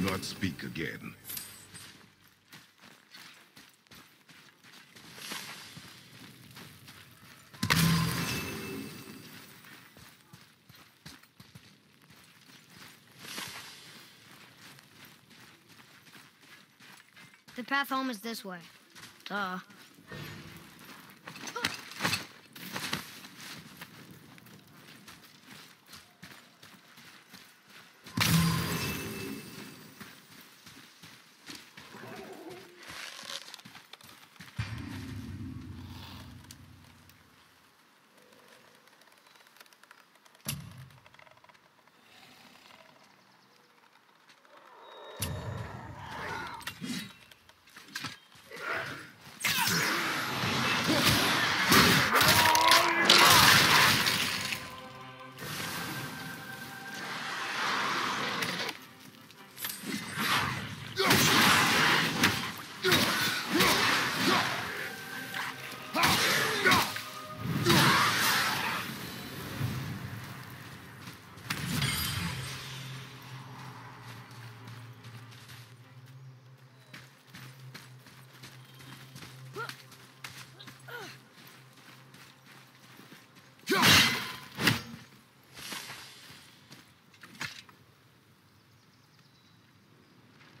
Do not speak again. The path home is this way. Duh.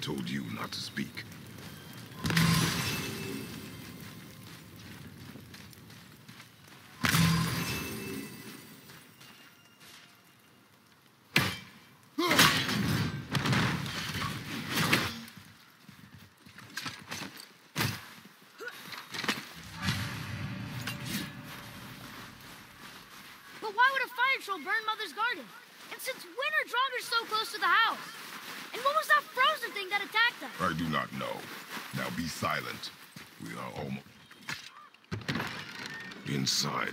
Told you not to speak. But why would a fire troll burn Mother's garden? And since when are Draugrs so close to the house? And what was that frozen thing that attacked us? I do not know. Now be silent. We are almost... Inside,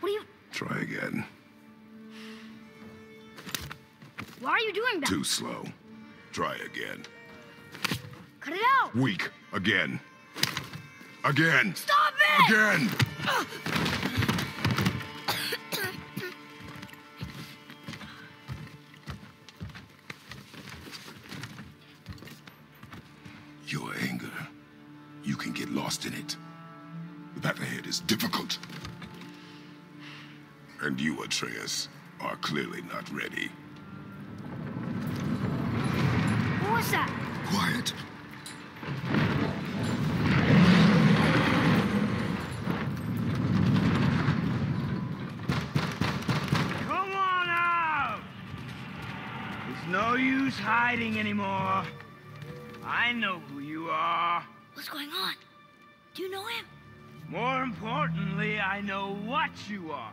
What are you... Try again. Why are you doing that? Too slow. Try again. Cut it out! Weak. Again. Again. Stop it! Again! Your anger, you can get lost in it. The path ahead is difficult. And you, Atreus, are clearly not ready. What was that? Quiet. Come on out! There's no use hiding anymore. I know who you are. What's going on? Do you know him? More importantly, I know what you are.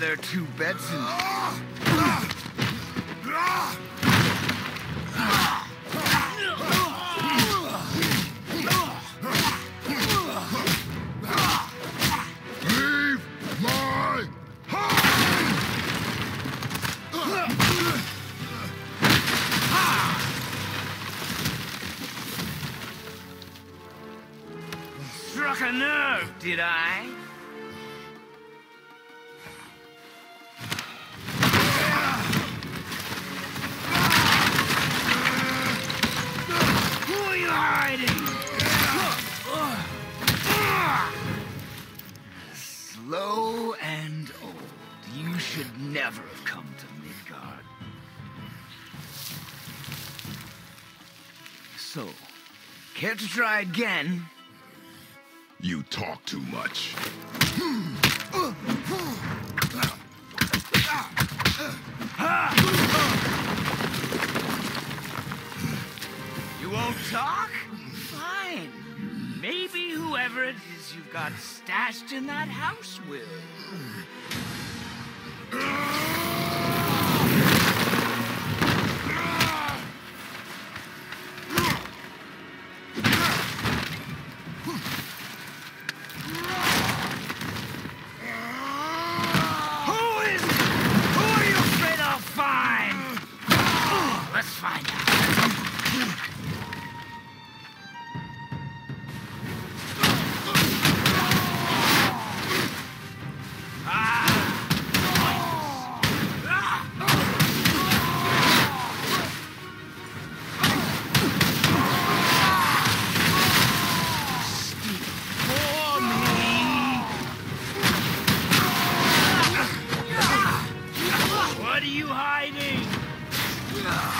Are there two beds in Leave my Struck a nerve, did I? Slow and old. You should never have come to Midgard. So, care to try again? You talk too much. You won't talk? Fine. Maybe whoever it is got stashed in that house will. You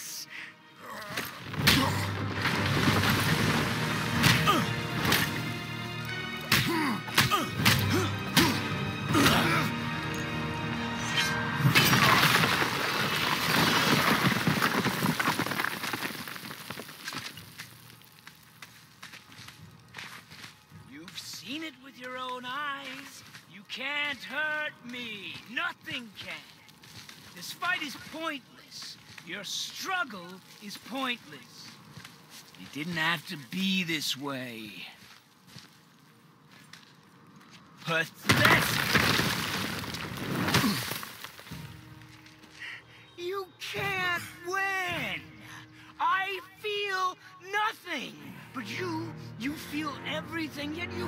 can't hurt me. Nothing can. This fight is pointless. Your struggle is pointless. It didn't have to be this way. Pathetic! you can't win! I feel nothing! But you, you feel everything, yet you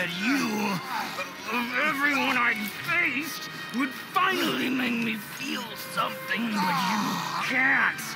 That you, of everyone I'd faced, would finally make me feel something, but you can't.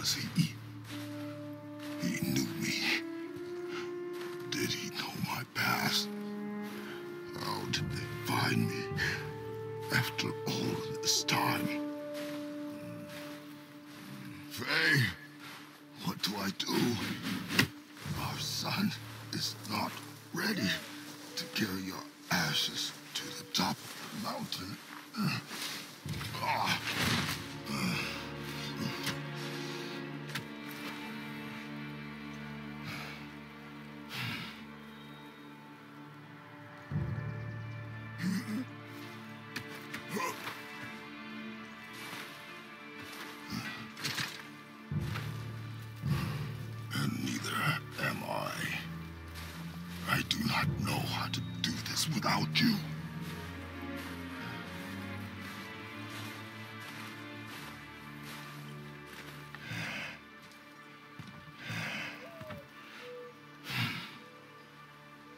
Was he? He knew me. Did he know my past? How did they find me after without you.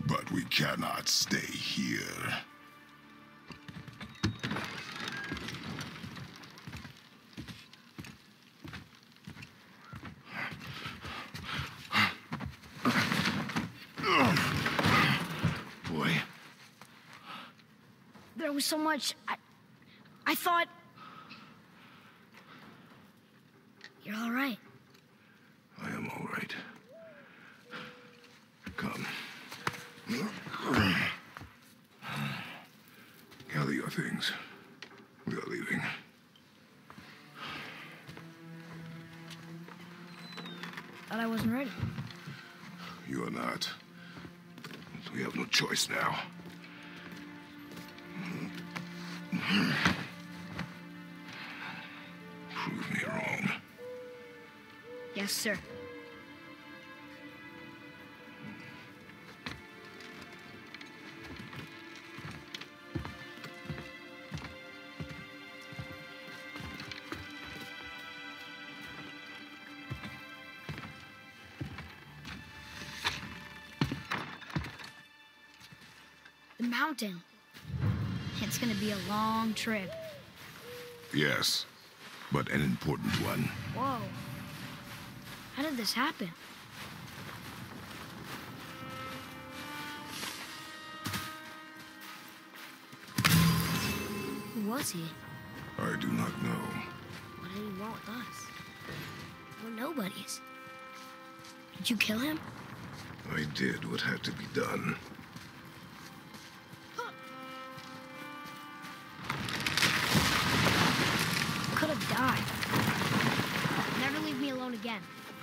But we cannot stay here. There was so much. I, I thought. You're all right. I am all right. Come. Gather your things. We are leaving. Thought I wasn't ready. You are not. We have no choice now. Yes, sir. The mountain. It's gonna be a long trip. Yes, but an important one. Whoa. How did this happen? Who was he? I do not know. What did he want with us? We're nobodies. Did you kill him? I did what had to be done.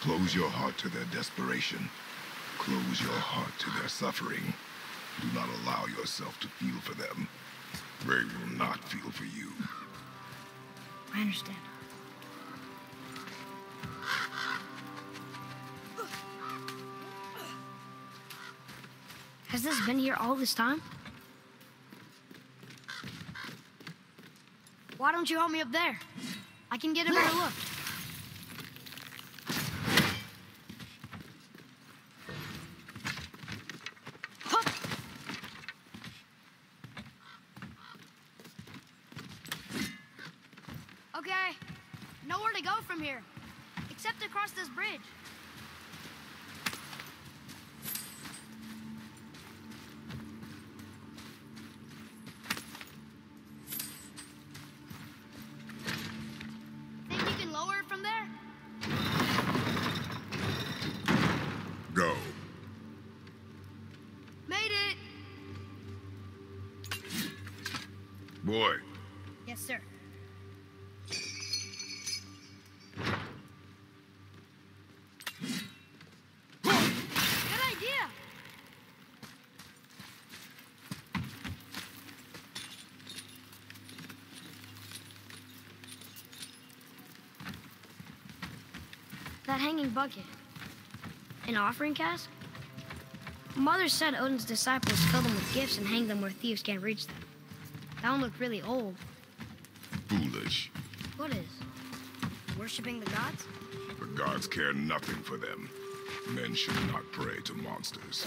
Close your heart to their desperation. Close your heart to their suffering. Do not allow yourself to feel for them. They will not feel for you. I understand. Has this been here all this time? Why don't you help me up there? I can get a better look. Okay, nowhere to go from here, except across this bridge. That hanging bucket. An offering cask? Mother said Odin's disciples fill them with gifts and hang them where thieves can't reach them. That one looked really old. foolish. What is? Worshipping the gods? The gods care nothing for them. Men should not pray to monsters.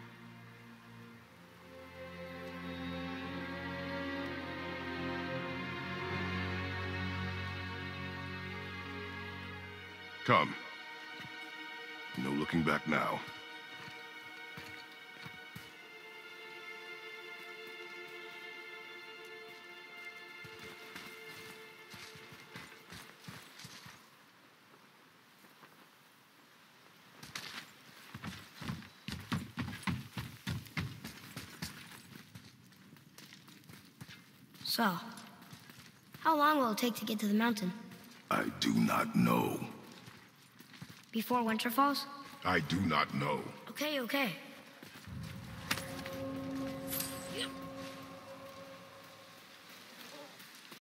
Come. No looking back now. So, how long will it take to get to the mountain? I do not know. Before winter falls? I do not know. Okay, okay.